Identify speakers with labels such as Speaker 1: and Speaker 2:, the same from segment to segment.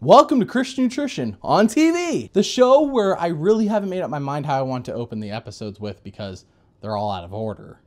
Speaker 1: Welcome to Christian Nutrition on TV, the show where I really haven't made up my mind how I want to open the episodes with because they're all out of order.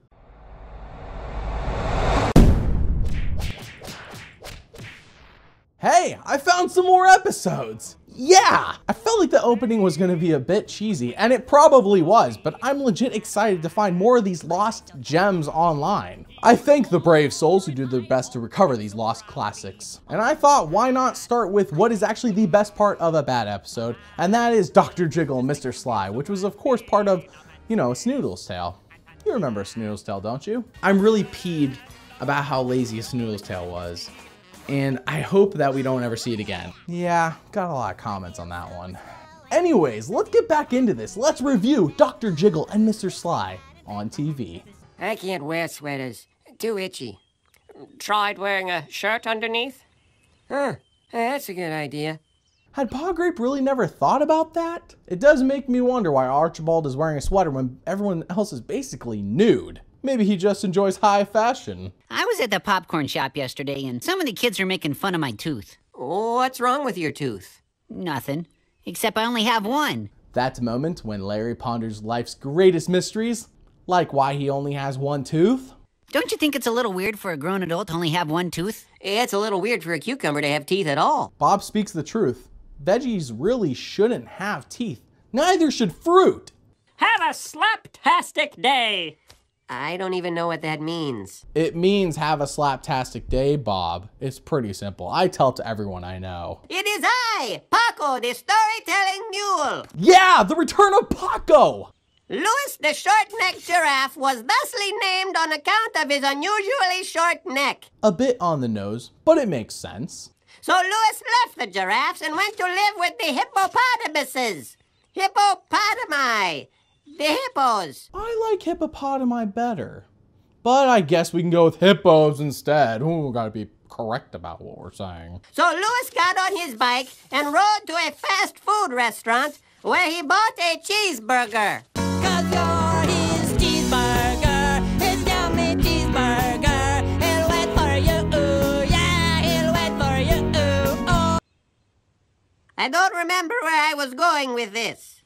Speaker 1: Hey, I found some more episodes! Yeah! I felt like the opening was gonna be a bit cheesy, and it probably was, but I'm legit excited to find more of these lost gems online. I thank the brave souls who do their best to recover these lost classics. And I thought, why not start with what is actually the best part of a bad episode, and that is Dr. Jiggle and Mr. Sly, which was of course part of, you know, Snoodle's Tale. You remember Snoodle's Tale, don't you? I'm really peed about how lazy Snoodle's Tale was and I hope that we don't ever see it again. Yeah, got a lot of comments on that one. Anyways, let's get back into this. Let's review Dr. Jiggle and Mr. Sly on TV.
Speaker 2: I can't wear sweaters. Too itchy. Tried wearing a shirt underneath? Huh, that's a good idea.
Speaker 1: Had Pa Grape really never thought about that? It does make me wonder why Archibald is wearing a sweater when everyone else is basically nude. Maybe he just enjoys high fashion.
Speaker 3: I was at the popcorn shop yesterday and some of the kids are making fun of my tooth.
Speaker 2: What's wrong with your tooth?
Speaker 3: Nothing. Except I only have one.
Speaker 1: That's That moment when Larry ponders life's greatest mysteries, like why he only has one tooth.
Speaker 3: Don't you think it's a little weird for a grown adult to only have one tooth?
Speaker 2: It's a little weird for a cucumber to have teeth at all.
Speaker 1: Bob speaks the truth. Veggies really shouldn't have teeth. Neither should fruit.
Speaker 4: Have a slaptastic day.
Speaker 2: I don't even know what that means.
Speaker 1: It means have a slaptastic day, Bob. It's pretty simple. I tell it to everyone I know.
Speaker 2: It is I, Paco, the storytelling mule.
Speaker 1: Yeah, the return of Paco.
Speaker 2: Louis the short-necked giraffe was thusly named on account of his unusually short neck.
Speaker 1: A bit on the nose, but it makes sense.
Speaker 2: So Louis left the giraffes and went to live with the hippopotamuses. Hippopotami. The hippos.
Speaker 1: I like hippopotami better. But I guess we can go with hippos instead. Ooh, gotta be correct about what we're saying.
Speaker 2: So Louis got on his bike and rode to a fast food restaurant where he bought a cheeseburger.
Speaker 5: Cause you're his cheeseburger, his yummy cheeseburger. He'll wait for you, ooh, yeah, he'll wait for you, ooh, oh.
Speaker 2: I don't remember where I was going with this.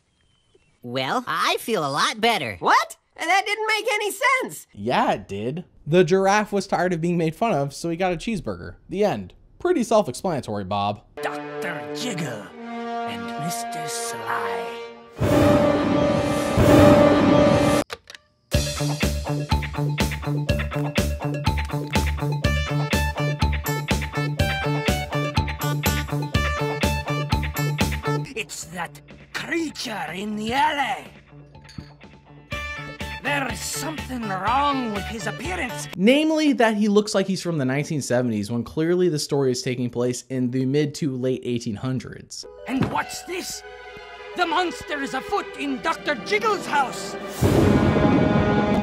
Speaker 3: Well, I feel a lot better.
Speaker 2: What? That didn't make any sense.
Speaker 1: Yeah, it did. The giraffe was tired of being made fun of, so he got a cheeseburger. The end. Pretty self explanatory, Bob.
Speaker 6: Dr. Jiggle and Mr. Sly. Creature in the alley. There's something wrong with his appearance.
Speaker 1: Namely, that he looks like he's from the 1970s when clearly the story is taking place in the mid to late 1800s.
Speaker 6: And what's this? The monster is afoot in Dr. Jiggle's house.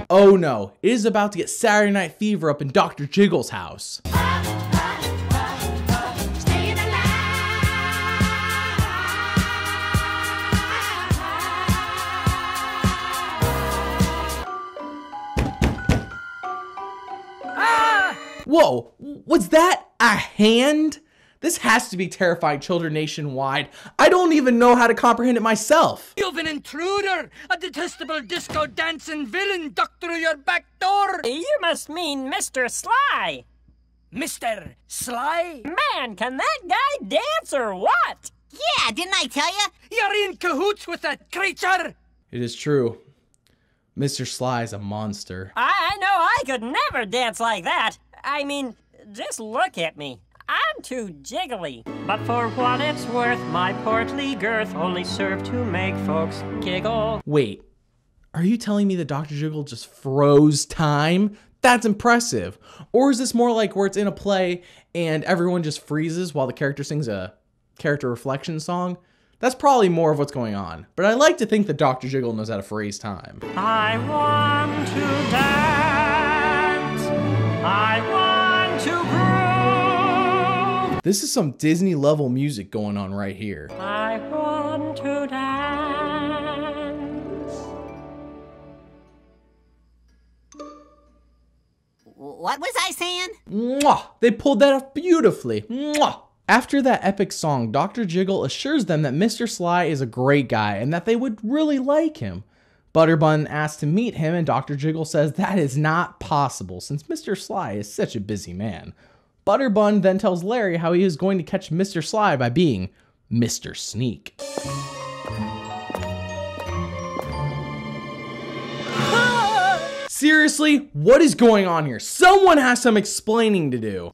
Speaker 1: Oh no, it is about to get Saturday Night Fever up in Dr. Jiggle's house. Whoa, was that a hand? This has to be terrifying children nationwide. I don't even know how to comprehend it myself.
Speaker 6: You've an intruder, a detestable disco dancing villain ducked through your back door.
Speaker 4: You must mean Mr. Sly.
Speaker 6: Mr. Sly,
Speaker 4: Man, can that guy dance or what?
Speaker 3: Yeah, didn't I tell you?
Speaker 6: you're in cahoots with that creature.
Speaker 1: It is true. Mr. Sly is a monster.
Speaker 4: I, I know I could never dance like that. I mean, just look at me. I'm too jiggly. But for what it's worth, my portly girth only served to make folks giggle.
Speaker 1: Wait, are you telling me that Dr. Jiggle just froze time? That's impressive. Or is this more like where it's in a play and everyone just freezes while the character sings a character reflection song? That's probably more of what's going on. But I like to think that Dr. Jiggle knows how to freeze time.
Speaker 4: I want to dance.
Speaker 1: This is some Disney level music going on right here.
Speaker 4: I want to dance.
Speaker 3: What was I saying?
Speaker 1: Mwah! They pulled that off beautifully. Mwah! After that epic song, Dr. Jiggle assures them that Mr. Sly is a great guy and that they would really like him. Butterbun asks to meet him, and Dr. Jiggle says that is not possible since Mr. Sly is such a busy man. Butterbun then tells Larry how he is going to catch Mr. Sly by being Mr. Sneak. Seriously, what is going on here? Someone has some explaining to do.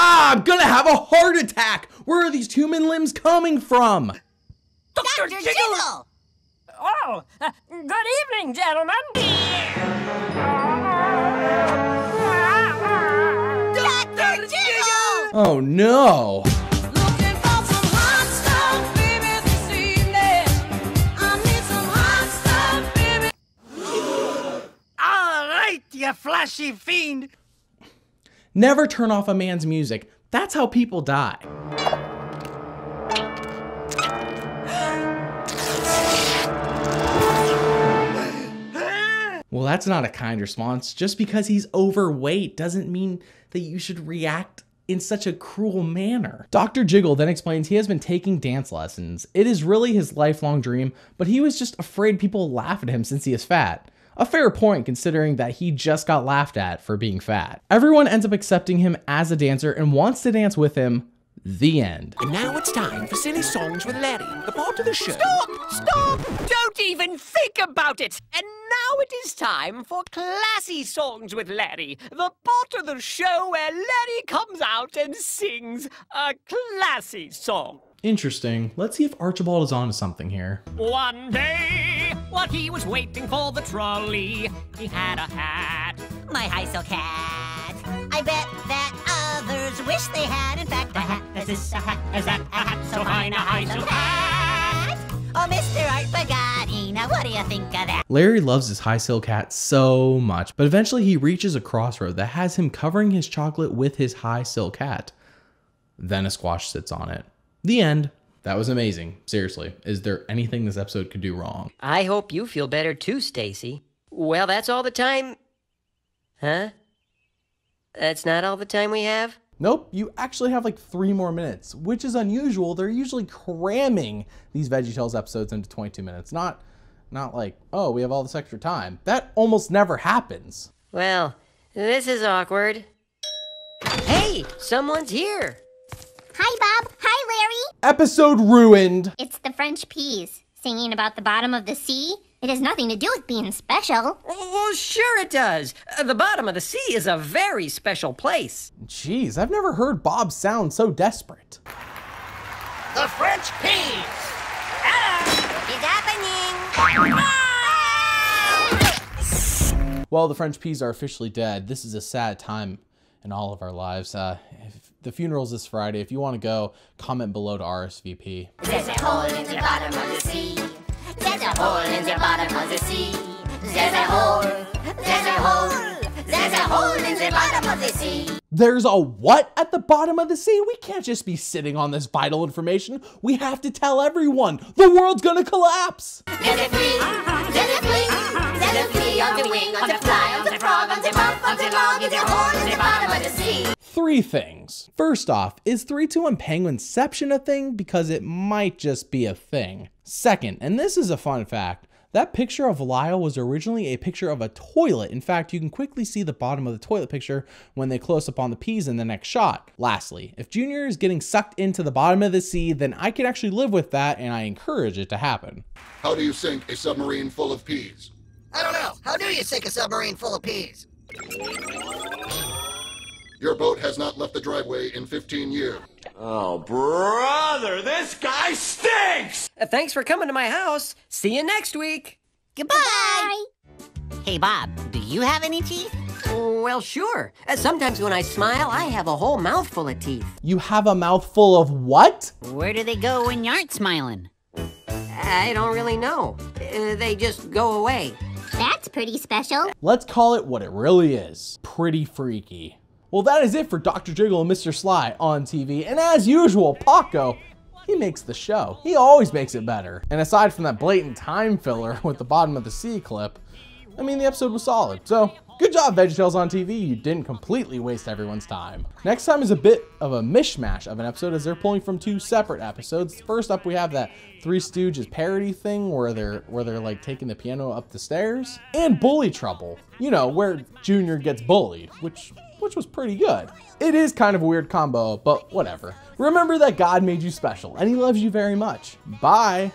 Speaker 1: Ah, I'm gonna have a heart attack! Where are these human limbs coming from?
Speaker 3: Dr. Jiggle!
Speaker 7: Oh, uh, good evening, gentlemen.
Speaker 3: Dr. Jiggle!
Speaker 1: Oh no!
Speaker 6: Looking for some hot stuff, baby, this evening. I need some hot stuff, baby.
Speaker 8: All right, you flashy fiend.
Speaker 1: Never turn off a man's music. That's how people die. Well, that's not a kind response. Just because he's overweight doesn't mean that you should react in such a cruel manner. Dr. Jiggle then explains he has been taking dance lessons. It is really his lifelong dream, but he was just afraid people laugh at him since he is fat. A fair point considering that he just got laughed at for being fat. Everyone ends up accepting him as a dancer and wants to dance with him. The end.
Speaker 9: And now it's time for Silly Songs with Larry, the part of the show.
Speaker 4: Stop! Stop! Don't even think about it! And now it is time for Classy Songs with Larry, the part of the show where Larry comes out and sings a classy song.
Speaker 1: Interesting. Let's see if Archibald is onto something here.
Speaker 4: One day, while he was waiting for the trolley, he had a hat.
Speaker 3: My high silk hat. I bet that others wish they had, in fact, a hat.
Speaker 4: Is this a hat? Is that a hat? So fine a high silk hat.
Speaker 3: Oh, Mr. Art Bugatti, now what do you think of that?
Speaker 1: Larry loves his high silk hat so much, but eventually he reaches a crossroad that has him covering his chocolate with his high silk hat. Then a squash sits on it. The end. That was amazing. Seriously, is there anything this episode could do wrong?
Speaker 2: I hope you feel better too, Stacy. Well, that's all the time. Huh? That's not all the time we have?
Speaker 1: Nope, you actually have like three more minutes, which is unusual. They're usually cramming these VeggieTales episodes into 22 minutes. Not, not like, oh, we have all this extra time. That almost never happens.
Speaker 2: Well, this is awkward. Hey, someone's here.
Speaker 10: Hi, Bob. Hi, Larry.
Speaker 1: Episode ruined.
Speaker 10: It's the French peas singing about the bottom of the sea. It has nothing to do with being special.
Speaker 2: Well, sure it does. Uh, The bottom of the sea is a very special place.
Speaker 1: Jeez, I've never heard Bob sound so desperate.
Speaker 8: The French peas.
Speaker 3: It's happening.
Speaker 1: Well, the French peas are officially dead. This is a sad time in all of our lives. Uh, if the funeral's this Friday. If you want to go, comment below to RSVP.
Speaker 10: There's a hole in the bottom of the sea. There's a hole in the bottom of the sea. There's a hole. There's a hole. There's a hole in the bottom of the sea.
Speaker 1: There's a what at the bottom of the sea? We can't just be sitting on this vital information. We have to tell everyone. The world's gonna collapse.
Speaker 10: There's a flea. There's a flea. There's a flea on the wing, on the fly, on the frog, on the mouth, on the log. There's a hole in the bottom of the.
Speaker 1: Three things. First off, is 3 2 1 Penguinception a thing? Because it might just be a thing. Second, and this is a fun fact, that picture of Lyle was originally a picture of a toilet. In fact, you can quickly see the bottom of the toilet picture when they close up on the peas in the next shot. Lastly, if Junior is getting sucked into the bottom of the sea, then I can actually live with that and I encourage it to happen.
Speaker 11: How do you sink a submarine full of peas?
Speaker 3: I don't know. How do you sink a submarine full of peas?
Speaker 11: Your boat has not left the driveway in 15 years.
Speaker 9: Oh, brother, this guy stinks!
Speaker 2: Uh, thanks for coming to my house. See you next week.
Speaker 3: Goodbye. Hey, Bob, do you have any teeth?
Speaker 2: Well, sure. Uh, sometimes when I smile, I have a whole mouthful of teeth.
Speaker 1: You have a mouthful of what?
Speaker 12: Where do they go when you aren't smiling?
Speaker 2: I don't really know. Uh, they just go away.
Speaker 10: That's pretty special.
Speaker 1: Let's call it what it really is. Pretty freaky. Well, that is it for Dr. Jiggle and Mr. Sly on TV. And as usual, Paco, he makes the show. He always makes it better. And aside from that blatant time filler with the bottom of the sea clip, I mean, the episode was solid. So, good job, VeggieTales on TV. You didn't completely waste everyone's time. Next time is a bit of a mishmash of an episode as they're pulling from two separate episodes. First up, we have that Three Stooges parody thing where they're where they're like taking the piano up the stairs, and Bully Trouble. You know, where Junior gets bullied, which which was pretty good. It is kind of a weird combo, but whatever. Remember that God made you special and he loves you very much. Bye.